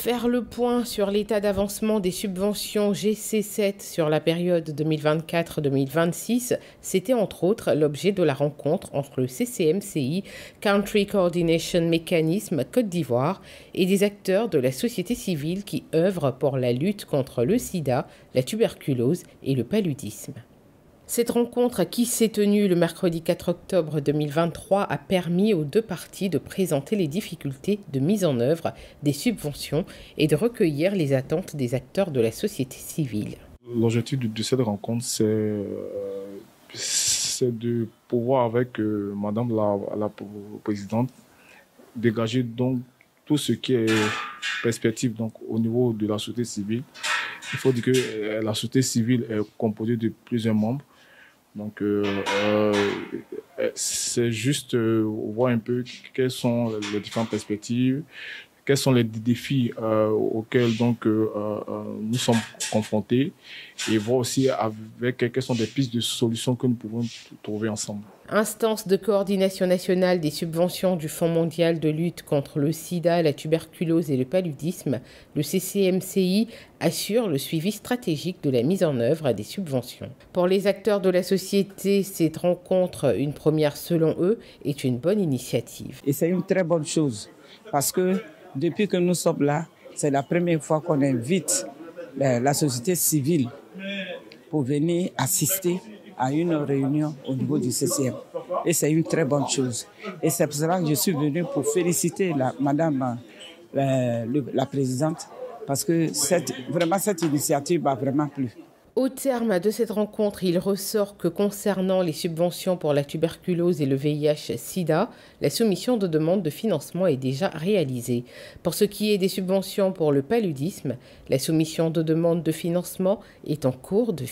Faire le point sur l'état d'avancement des subventions GC7 sur la période 2024-2026, c'était entre autres l'objet de la rencontre entre le CCMCI, Country Coordination Mechanism Côte d'Ivoire, et des acteurs de la société civile qui œuvrent pour la lutte contre le sida, la tuberculose et le paludisme. Cette rencontre qui s'est tenue le mercredi 4 octobre 2023 a permis aux deux parties de présenter les difficultés de mise en œuvre des subventions et de recueillir les attentes des acteurs de la société civile. L'objectif de, cette rencontre, c'est euh, de pouvoir, avec euh, Madame la, Présidente, dégager donc tout ce qui est perspective donc, au niveau de la société civile. Il faut dire que euh, la société civile est composée de plusieurs membres donc, euh, euh, c'est juste euh, voir un peu quelles sont les différentes perspectives, quels sont les défis auxquels donc nous sommes confrontés et voir aussi avec quelles sont les pistes de solutions que nous pouvons trouver ensemble. Instance de coordination nationale des subventions du Fonds mondial de lutte contre le sida, la tuberculose et le paludisme, le CCMCI assure le suivi stratégique de la mise en œuvre des subventions. Pour les acteurs de la société, cette rencontre, une première selon eux, est une bonne initiative. Et c'est une très bonne chose parce que depuis que nous sommes là, c'est la première fois qu'on invite la société civile pour venir assister à une réunion au niveau du CCM. Et c'est une très bonne chose. Et c'est pour cela que je suis venu pour féliciter Madame euh, la présidente parce que vraiment cette initiative m'a vraiment plu. Au terme de cette rencontre, il ressort que concernant les subventions pour la tuberculose et le VIH-Sida, la soumission de demande de financement est déjà réalisée. Pour ce qui est des subventions pour le paludisme, la soumission de demande de financement est en cours de...